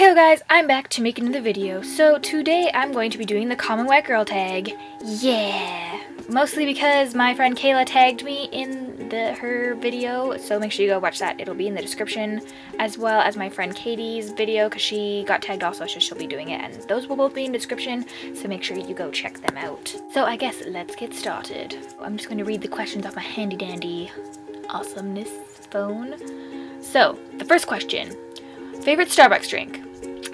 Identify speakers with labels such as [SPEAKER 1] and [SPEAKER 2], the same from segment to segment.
[SPEAKER 1] Hey guys, I'm back to make another video. So today I'm going to be doing the common white girl tag. Yeah! Mostly because my friend Kayla tagged me in the her video, so make sure you go watch that. It'll be in the description, as well as my friend Kaytie's video, because she got tagged also, so she'll be doing it, and those will both be in the description, so make sure you go check them out. So I guess let's get started. I'm just going to read the questions off my handy dandy awesomeness phone. So, the first question. Favorite Starbucks drink?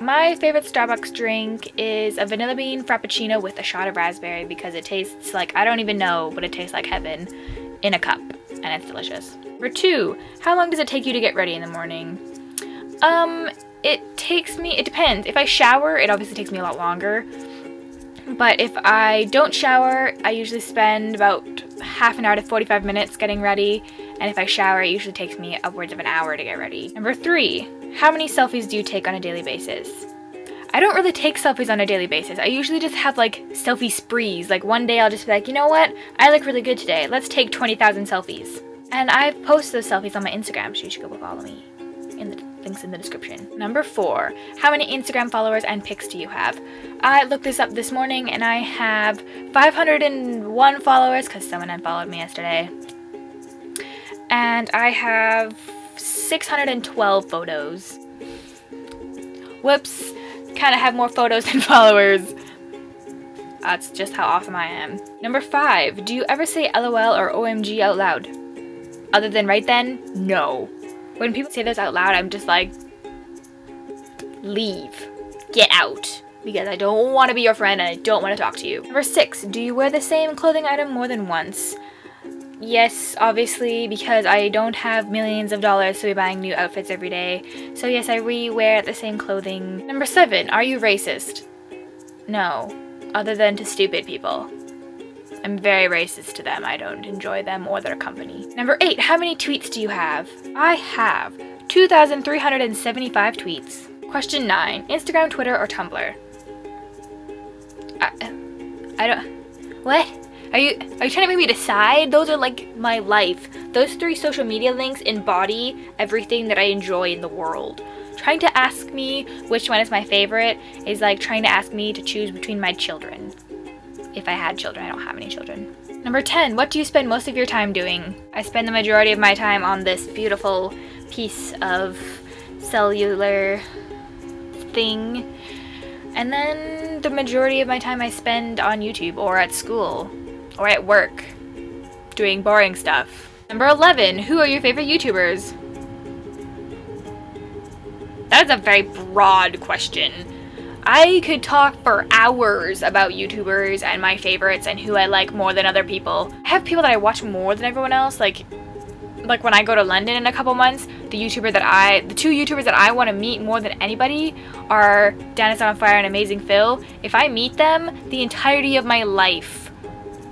[SPEAKER 1] My favorite Starbucks drink is a vanilla bean frappuccino with a shot of raspberry because it tastes like, I don't even know, but it tastes like heaven in a cup and it's delicious. Number two, how long does it take you to get ready in the morning? Um, it takes me, it depends. If I shower, it obviously takes me a lot longer. But if I don't shower, I usually spend about half an hour to 45 minutes getting ready. And if I shower, it usually takes me upwards of an hour to get ready. Number three, how many selfies do you take on a daily basis? I don't really take selfies on a daily basis. I usually just have like selfie sprees. Like one day I'll just be like, you know what? I look really good today. Let's take 20,000 selfies. And I've posted those selfies on my Instagram, so you should go follow me in the links in the description. Number four, how many Instagram followers and pics do you have? I looked this up this morning and I have 501 followers because someone unfollowed me yesterday. And I have 612 photos. Whoops, kind of have more photos than followers. That's just how awesome I am. Number five, do you ever say LOL or OMG out loud? Other than right then, no. When people say this out loud, I'm just like, leave, get out. Because I don't want to be your friend and I don't want to talk to you. Number six, do you wear the same clothing item more than once? Yes, obviously, because I don't have millions of dollars to be buying new outfits every day. So yes, I re-wear the same clothing. Number seven, are you racist? No, other than to stupid people. I'm very racist to them. I don't enjoy them or their company. Number eight, how many tweets do you have? I have 2,375 tweets. Question nine, Instagram, Twitter, or Tumblr? I, I don't, what? Are you are you trying to make me decide? Those are like my life. Those three social media links embody everything that I enjoy in the world. Trying to ask me which one is my favorite is like trying to ask me to choose between my children. If I had children, I don't have any children. Number 10, what do you spend most of your time doing? I spend the majority of my time on this beautiful piece of cellular thing. And then the majority of my time I spend on YouTube or at school or at work doing boring stuff. Number 11, who are your favorite YouTubers? That is a very broad question. I could talk for hours about YouTubers and my favorites and who I like more than other people. I have people that I watch more than everyone else, like like when I go to London in a couple months, the YouTuber that I, the two YouTubers that I want to meet more than anybody are Dan is on Fire and Amazing Phil. If I meet them, the entirety of my life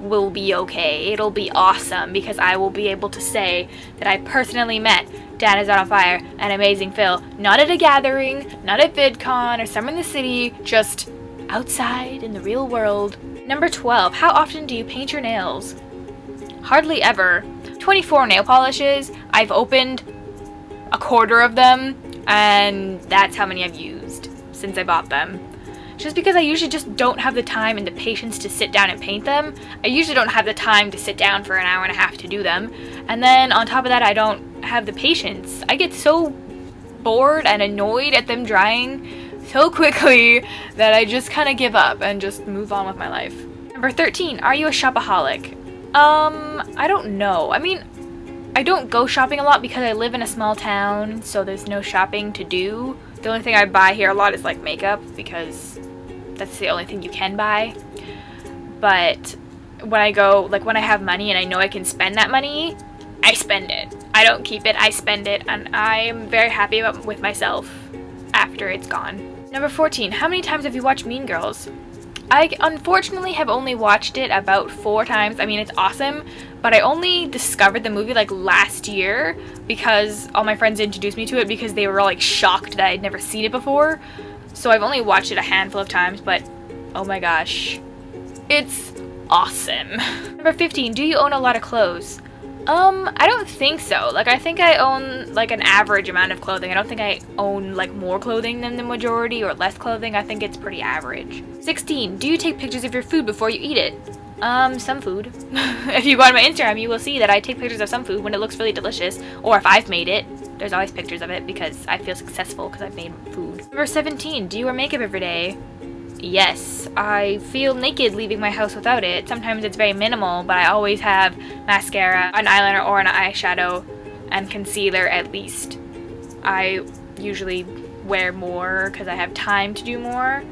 [SPEAKER 1] will be okay. It'll be awesome because I will be able to say that I personally met Dan is on fire and Amazing Phil. Not at a gathering, not at VidCon or somewhere in the city, just outside in the real world. Number 12, how often do you paint your nails? Hardly ever. 24 nail polishes, I've opened a quarter of them and that's how many I've used since I bought them just because I usually just don't have the time and the patience to sit down and paint them. I usually don't have the time to sit down for an hour and a half to do them. And then on top of that, I don't have the patience. I get so bored and annoyed at them drying so quickly that I just kind of give up and just move on with my life. Number 13, are you a shopaholic? Um, I don't know. I mean, I don't go shopping a lot because I live in a small town, so there's no shopping to do. The only thing I buy here a lot is like makeup because that's the only thing you can buy. But when I go, like when I have money and I know I can spend that money, I spend it. I don't keep it, I spend it, and I am very happy about, with myself after it's gone. Number 14, how many times have you watched Mean Girls? I unfortunately have only watched it about four times. I mean, it's awesome, but I only discovered the movie like last year because all my friends introduced me to it because they were all like shocked that I'd never seen it before. So I've only watched it a handful of times, but oh my gosh, it's awesome. Number 15, do you own a lot of clothes? Um, I don't think so. Like, I think I own, like, an average amount of clothing. I don't think I own, like, more clothing than the majority or less clothing. I think it's pretty average. 16. Do you take pictures of your food before you eat it? Um, some food. if you go on my Instagram, you will see that I take pictures of some food when it looks really delicious, or if I've made it. There's always pictures of it because I feel successful because I've made food. Number 17. Do you wear makeup every day? Yes, I feel naked leaving my house without it. Sometimes it's very minimal, but I always have mascara, an eyeliner, or an eyeshadow, and concealer at least. I usually wear more because I have time to do more,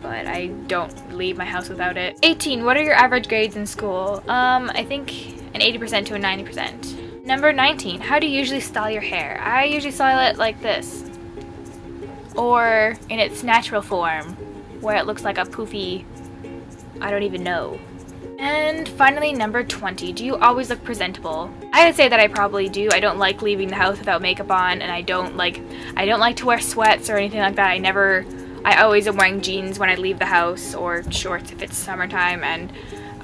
[SPEAKER 1] but I don't leave my house without it. 18. What are your average grades in school? Um, I think an 80% to a 90%. Number 19. How do you usually style your hair? I usually style it like this. Or in its natural form where it looks like a poofy, I don't even know. And finally, number 20. Do you always look presentable? I would say that I probably do. I don't like leaving the house without makeup on, and I don't like I don't like to wear sweats or anything like that. I never I always am wearing jeans when I leave the house or shorts if it's summertime, and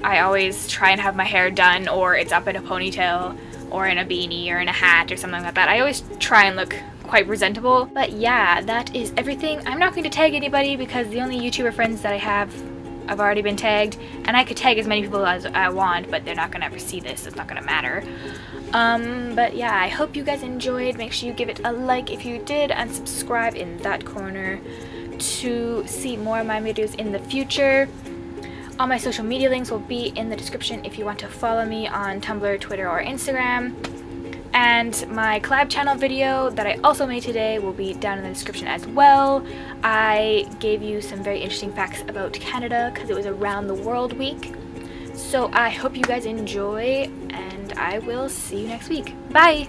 [SPEAKER 1] I always try and have my hair done or it's up in a ponytail or in a beanie or in a hat or something like that. I always try and look quite presentable. But yeah, that is everything. I'm not going to tag anybody because the only YouTuber friends that I have have already been tagged. And I could tag as many people as I want, but they're not going to ever see this. It's not going to matter. Um, but yeah, I hope you guys enjoyed. Make sure you give it a like if you did and subscribe in that corner to see more of my videos in the future. All my social media links will be in the description if you want to follow me on Tumblr, Twitter, or Instagram. And my collab channel video that I also made today will be down in the description as well. I gave you some very interesting facts about Canada because it was around the world week. So I hope you guys enjoy and I will see you next week. Bye!